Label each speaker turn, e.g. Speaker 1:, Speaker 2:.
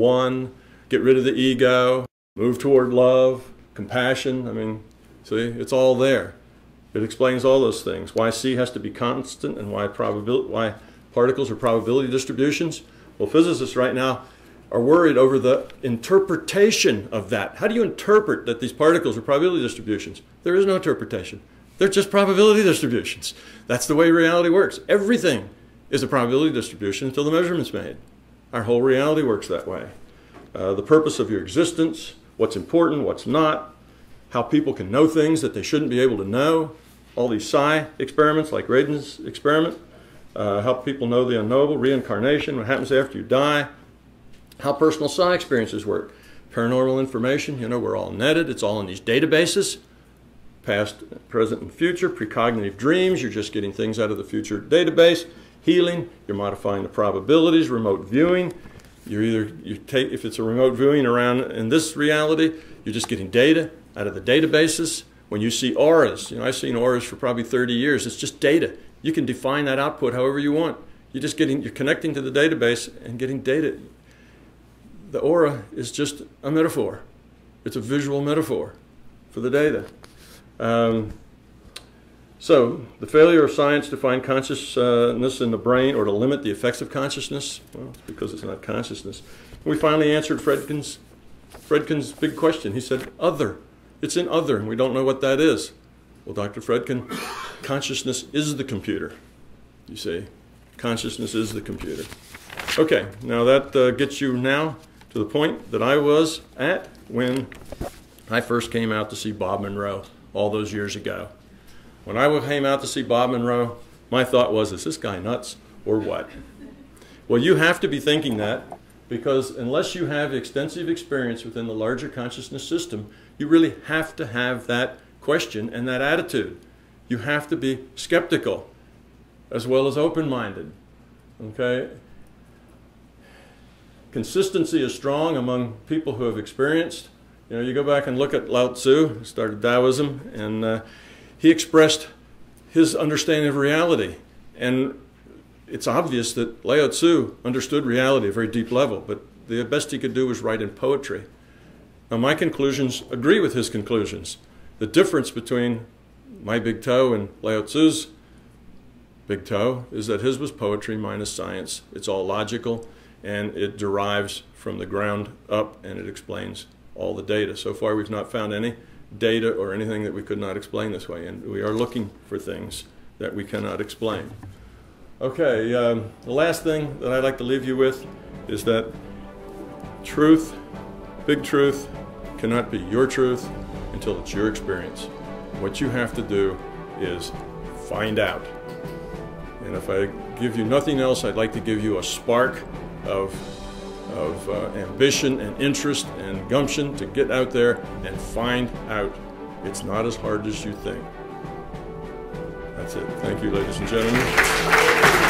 Speaker 1: one, get rid of the ego, move toward love, compassion. I mean, see, it's all there. It explains all those things. Why C has to be constant and why why particles are probability distributions. Well, physicists right now are worried over the interpretation of that. How do you interpret that these particles are probability distributions? There is no interpretation. They're just probability distributions. That's the way reality works. Everything is a probability distribution until the measurement's made. Our whole reality works that way. Uh, the purpose of your existence, what's important, what's not, how people can know things that they shouldn't be able to know, all these psi experiments like Radin's experiment, uh, help people know the unknowable, reincarnation, what happens after you die, how personal psi experiences work. Paranormal information, you know, we're all netted, it's all in these databases past, present, and future. Precognitive dreams, you're just getting things out of the future database. Healing, you're modifying the probabilities. Remote viewing, you're either, you take, if it's a remote viewing around in this reality, you're just getting data out of the databases. When you see auras, you know, I've seen auras for probably 30 years, it's just data. You can define that output however you want. You're just getting, you're connecting to the database and getting data. The aura is just a metaphor. It's a visual metaphor for the data. Um, so, the failure of science to find consciousness in the brain or to limit the effects of consciousness, well, it's because it's not consciousness. We finally answered Fredkin's, Fredkin's big question. He said, other. It's in other, and we don't know what that is. Well, Dr. Fredkin, consciousness is the computer. You see, consciousness is the computer. Okay, now that uh, gets you now to the point that I was at when I first came out to see Bob Monroe all those years ago. When I came out to see Bob Monroe, my thought was, is this guy nuts or what? Well, you have to be thinking that because unless you have extensive experience within the larger consciousness system, you really have to have that question and that attitude. You have to be skeptical as well as open minded. Okay? Consistency is strong among people who have experienced. You know, you go back and look at Lao Tzu, started Taoism, and uh, he expressed his understanding of reality. And it's obvious that Lao Tzu understood reality at a very deep level, but the best he could do was write in poetry. Now, my conclusions agree with his conclusions. The difference between my big toe and Lao Tzu's big toe is that his was poetry minus science. It's all logical and it derives from the ground up and it explains all the data. So far, we've not found any data or anything that we could not explain this way, and we are looking for things that we cannot explain. Okay, um, the last thing that I'd like to leave you with is that truth, big truth, cannot be your truth until it's your experience. What you have to do is find out. And if I give you nothing else, I'd like to give you a spark of of uh, ambition and interest and gumption to get out there and find out. It's not as hard as you think. That's it. Thank you, ladies and gentlemen.